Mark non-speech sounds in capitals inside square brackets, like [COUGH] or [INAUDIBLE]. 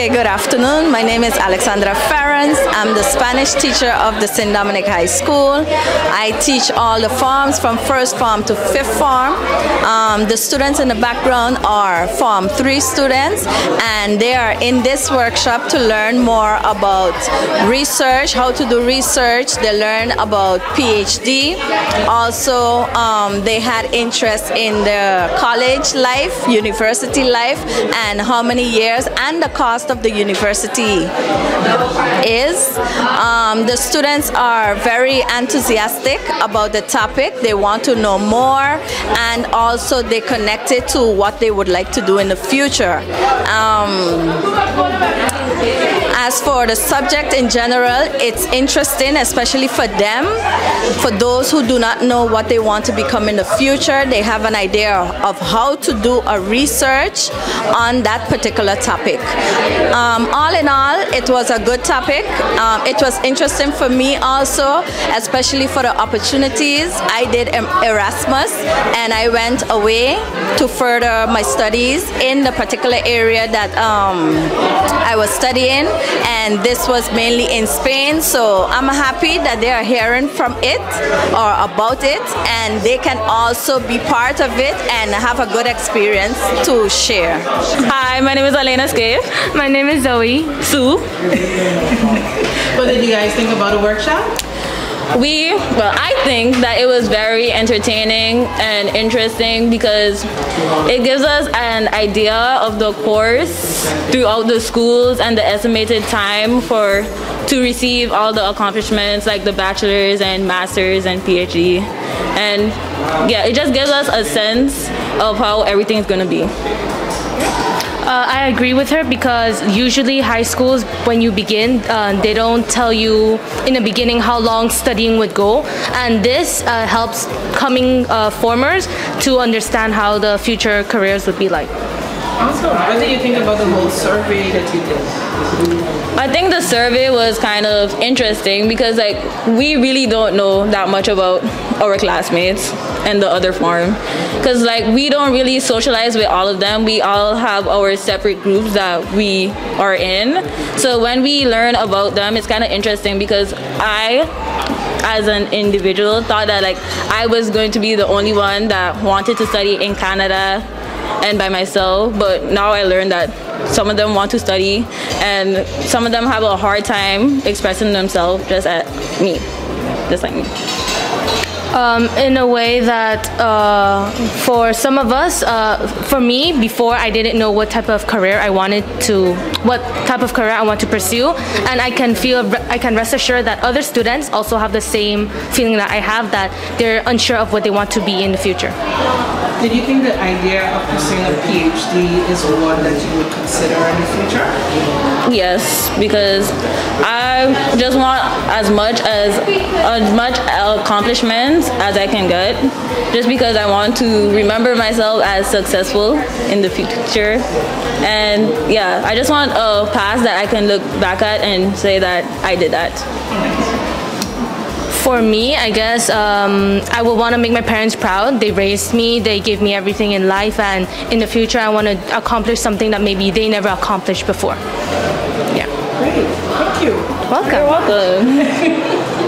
Hey, good afternoon. My name is Alexandra Ferrans. I'm the Spanish teacher of the St. Dominic High School. I teach all the forms from first form to fifth form. Um, the students in the background are Form 3 students, and they are in this workshop to learn more about research, how to do research. They learn about PhD. Also, um, they had interest in the college life, university life, and how many years and the cost of the university is. Um, the students are very enthusiastic about the topic. They want to know more and also they connect it to what they would like to do in the future. Um, as for the subject in general, it's interesting, especially for them. For those who do not know what they want to become in the future, they have an idea of how to do a research on that particular topic. Um, all in all, it was a good topic. Um, it was interesting for me also, especially for the opportunities. I did Erasmus and I went away to further my studies in the particular area that um, I was studying and this was mainly in Spain so I'm happy that they are hearing from it or about it and they can also be part of it and have a good experience to share. Hi, my name is Elena Scave. My name is Zoe. Sue. what did you guys think about the workshop? we well i think that it was very entertaining and interesting because it gives us an idea of the course throughout the schools and the estimated time for to receive all the accomplishments like the bachelor's and master's and phd and yeah it just gives us a sense of how everything's going to be uh, I agree with her because usually high schools, when you begin, uh, they don't tell you in the beginning how long studying would go, and this uh, helps coming uh, formers to understand how the future careers would be like. Awesome. What do you think about the whole survey that you did? I think the survey was kind of interesting because like we really don't know that much about our classmates and the other form. Because like we don't really socialize with all of them. We all have our separate groups that we are in. So when we learn about them it's kind of interesting because i as an individual thought that like i was going to be the only one that wanted to study in canada and by myself but now i learned that some of them want to study and some of them have a hard time expressing themselves just at me just like me um, in a way that uh, for some of us, uh, for me, before I didn't know what type of career I wanted to, what type of career I want to pursue, and I can feel, I can rest assured that other students also have the same feeling that I have that they're unsure of what they want to be in the future. Did you think the idea of pursuing a PhD is one that you would consider in the future? Yes, because I just want as much as as much accomplishments as I can get, just because I want to remember myself as successful in the future. And yeah, I just want a past that I can look back at and say that I did that for me, I guess um, I would want to make my parents proud. They raised me, they gave me everything in life, and in the future, I want to accomplish something that maybe they never accomplished before. Yeah. Great. Thank you. Welcome. You're welcome. [LAUGHS]